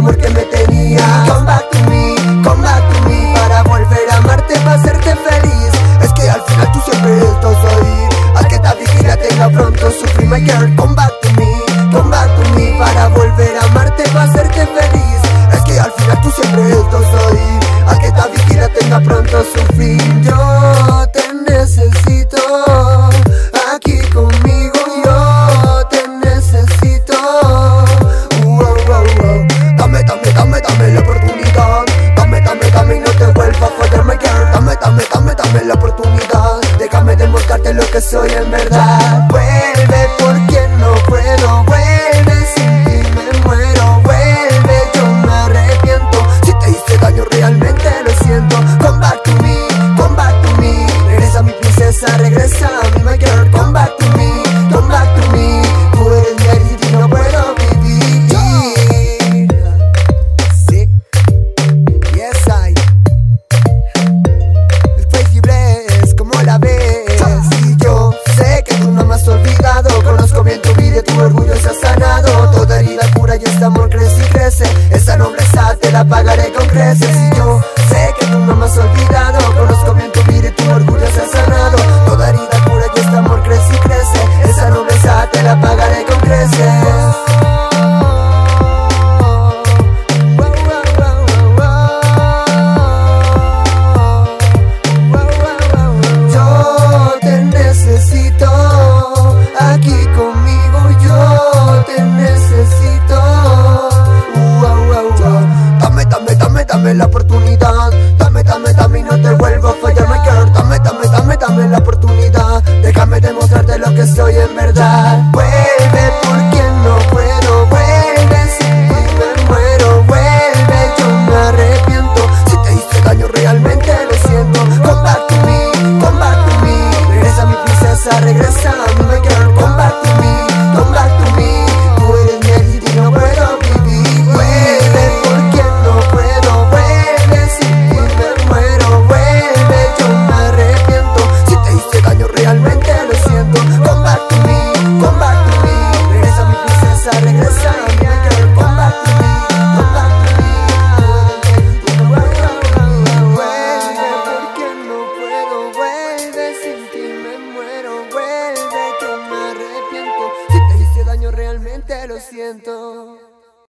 amor que me tenía? Come back to me, come back to me. Para volver a amarte, para hacerte feliz. Es que al final tú siempre estás ahí. Al que esta vigilia tenga pronto sufrir my girl. Come back to me, come back to me. Para volver a amarte, para hacerte feliz. Es que al final tú siempre estás ahí. Al que esta vigilia tenga pronto su fin. Yo soy en verdad. Vuelve porque no puedo Vuelve. Sin ti me muero Vuelve. Yo me arrepiento. Si te hice daño realmente lo siento. Come back to me, come back to me. Regresa mi princesa, regresa a mi girl Come back creces Y yo sé que tú no me has olvidado. Conozco bien tu vida y tu orgullo se ha sanado. Toda herida cura y este amor crece y crece. Esa nobleza te la pagaré dame, la oportunidad. Dame, dame, dame y no te vuelvo a fallar, my girl. Dame, dame, dame, dame la oportunidad. Déjame demostrarte lo que soy en verdad. Vuelve porque no puedo, vuelve ti me muero, vuelve yo me arrepiento. Si te hice daño realmente lo siento. Come back to me, come back to me. Regresa mi princesa, regresa realmente lo siento.